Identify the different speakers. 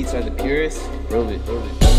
Speaker 1: beats are the purest. Prove it, prove it.